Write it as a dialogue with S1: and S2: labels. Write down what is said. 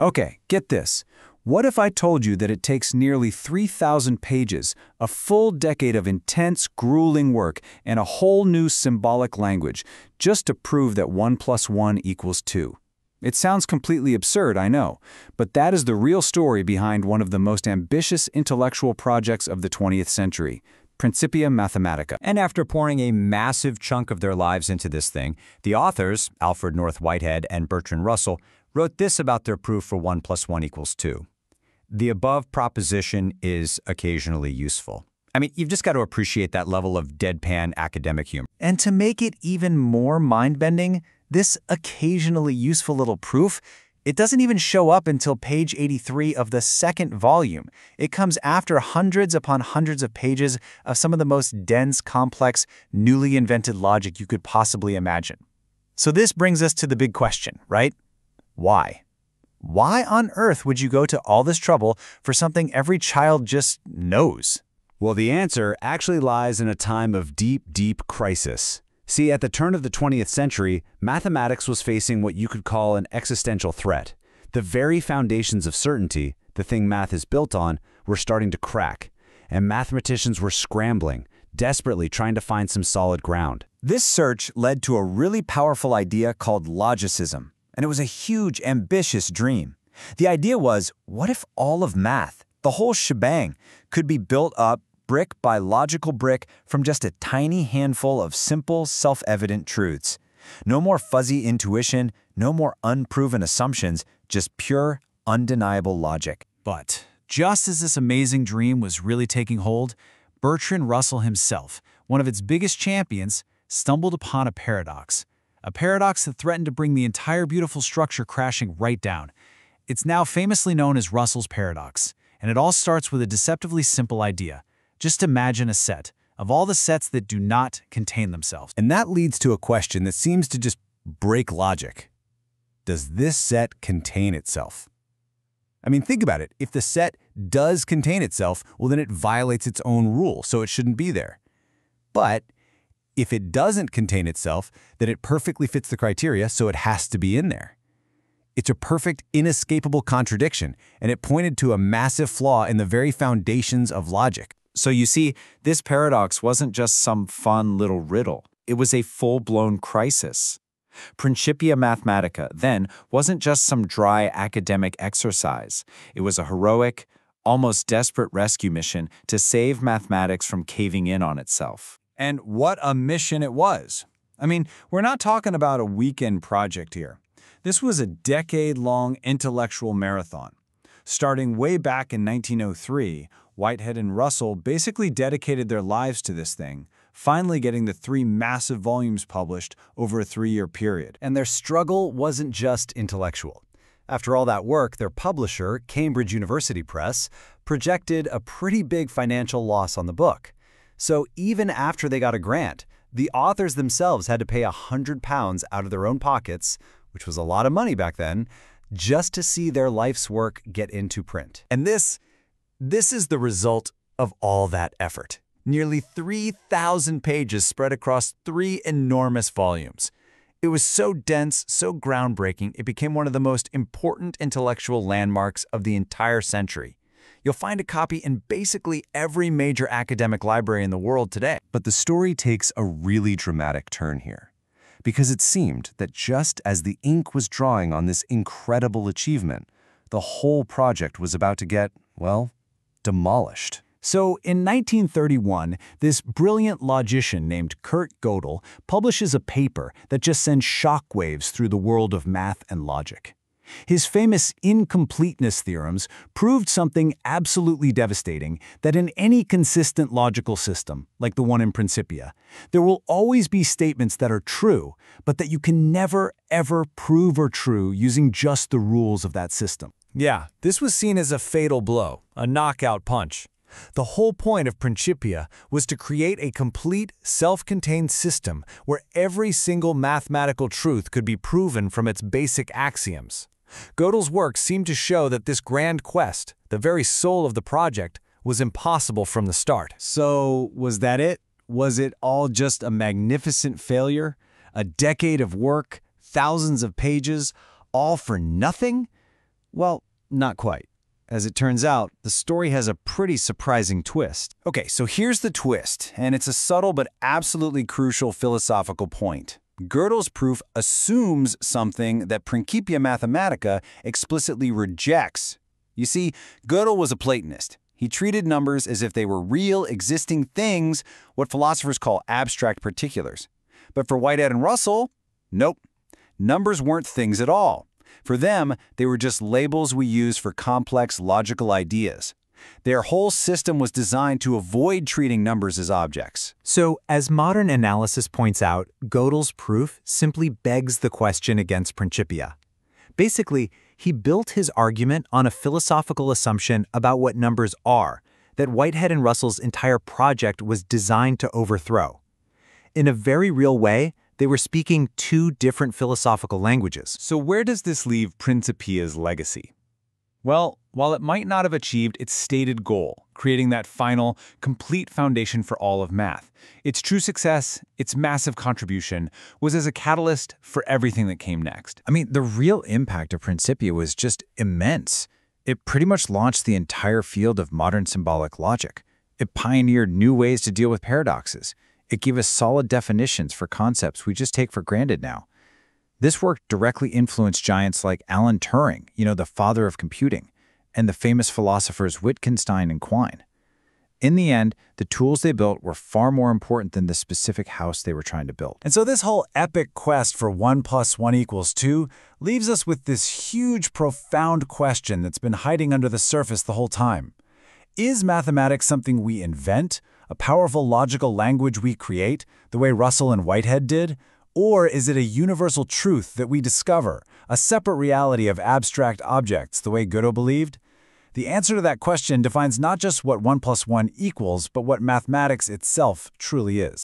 S1: Okay, get this. What if I told you that it takes nearly 3,000 pages, a full decade of intense, grueling work, and a whole new symbolic language just to prove that 1 plus 1 equals 2? It sounds completely absurd, I know, but that is the real story behind one of the most ambitious intellectual projects of the 20th century, Principia Mathematica.
S2: And after pouring a massive chunk of their lives into this thing, the authors, Alfred North Whitehead and Bertrand Russell, wrote this about their proof for 1 plus 1 equals 2. The above proposition is occasionally useful. I mean, you've just got to appreciate that level of deadpan academic humor.
S1: And to make it even more mind-bending, this occasionally useful little proof, it doesn't even show up until page 83 of the second volume. It comes after hundreds upon hundreds of pages of some of the most dense, complex, newly invented logic you could possibly imagine. So this brings us to the big question, right? Why? Why on earth would you go to all this trouble for something every child just knows?
S3: Well, the answer actually lies in a time of deep, deep crisis. See, at the turn of the 20th century, mathematics was facing what you could call an existential threat. The very foundations of certainty, the thing math is built on, were starting to crack, and mathematicians were scrambling, desperately trying to find some solid ground.
S1: This search led to a really powerful idea called logicism, and it was a huge, ambitious dream. The idea was, what if all of math, the whole shebang, could be built up brick by logical brick from just a tiny handful of simple, self-evident truths. No more fuzzy intuition, no more unproven assumptions, just pure, undeniable logic. But just as this amazing dream was really taking hold, Bertrand Russell himself, one of its biggest champions, stumbled upon a paradox. A paradox that threatened to bring the entire beautiful structure crashing right down. It's now famously known as Russell's paradox, and it all starts with a deceptively simple idea. Just imagine a set of all the sets that do not contain themselves.
S3: And that leads to a question that seems to just break logic. Does this set contain itself? I mean, think about it. If the set does contain itself, well, then it violates its own rule, so it shouldn't be there. But if it doesn't contain itself, then it perfectly fits the criteria, so it has to be in there. It's a perfect, inescapable contradiction, and it pointed to a massive flaw in the very foundations of logic.
S1: So you see, this paradox wasn't just some fun little riddle. It was a full-blown crisis. Principia Mathematica, then, wasn't just some dry academic exercise. It was a heroic, almost desperate rescue mission to save mathematics from caving in on itself. And what a mission it was! I mean, we're not talking about a weekend project here. This was a decade-long intellectual marathon. Starting way back in 1903, Whitehead and Russell basically dedicated their lives to this thing, finally getting the three massive volumes published over a three-year period.
S3: And their struggle wasn't just intellectual. After all that work, their publisher, Cambridge University Press, projected a pretty big financial loss on the book. So even after they got a grant, the authors themselves had to pay a hundred pounds out of their own pockets, which was a lot of money back then, just to see their life's work get into print. And this this is the result of all that effort. Nearly 3,000 pages spread across three enormous volumes. It was so dense, so groundbreaking, it became one of the most important intellectual landmarks of the entire century. You'll find a copy in basically every major academic library in the world today. But the story takes a really dramatic turn here. Because it seemed that just as the ink was drawing on this incredible achievement, the whole project was about to get, well, demolished.
S1: So in 1931, this brilliant logician named Kurt Gödel publishes a paper that just sends shockwaves through the world of math and logic. His famous incompleteness theorems proved something absolutely devastating, that in any consistent logical system, like the one in Principia, there will always be statements that are true, but that you can never, ever prove are true using just the rules of that system.
S4: Yeah, this was seen as a fatal blow, a knockout punch. The whole point of Principia was to create a complete, self-contained system where every single mathematical truth could be proven from its basic axioms. Gödel's work seemed to show that this grand quest, the very soul of the project, was impossible from the start.
S1: So, was that it? Was it all just a magnificent failure? A decade of work, thousands of pages, all for nothing?
S3: Well, not quite. As it turns out, the story has a pretty surprising twist.
S1: Okay, so here's the twist, and it's a subtle but absolutely crucial philosophical point. Gödel's proof assumes something that Principia Mathematica explicitly rejects. You see, Gödel was a Platonist. He treated numbers as if they were real, existing things, what philosophers call abstract particulars. But for Whitehead and Russell, nope. Numbers weren't things at all. For them, they were just labels we use for complex logical ideas. Their whole system was designed to avoid treating numbers as objects.
S2: So, as modern analysis points out, Gödel's proof simply begs the question against Principia. Basically, he built his argument on a philosophical assumption about what numbers are that Whitehead and Russell's entire project was designed to overthrow. In a very real way, they were speaking two different philosophical languages.
S5: So where does this leave Principia's legacy? Well, while it might not have achieved its stated goal, creating that final, complete foundation for all of math, its true success, its massive contribution, was as a catalyst for everything that came next.
S1: I mean, the real impact of Principia was just immense. It pretty much launched the entire field of modern symbolic logic. It pioneered new ways to deal with paradoxes. It gave us solid definitions for concepts we just take for granted now. This work directly influenced giants like Alan Turing, you know, the father of computing, and the famous philosophers Wittgenstein and Quine. In the end, the tools they built were far more important than the specific house they were trying to build.
S4: And so this whole epic quest for 1 plus 1 equals 2 leaves us with this huge, profound question that's been hiding under the surface the whole time. Is mathematics something we invent, a powerful logical language we create, the way Russell and Whitehead did? Or is it a universal truth that we discover, a separate reality of abstract objects, the way Gödel believed? The answer to that question defines not just what 1 plus 1 equals, but what mathematics itself truly is.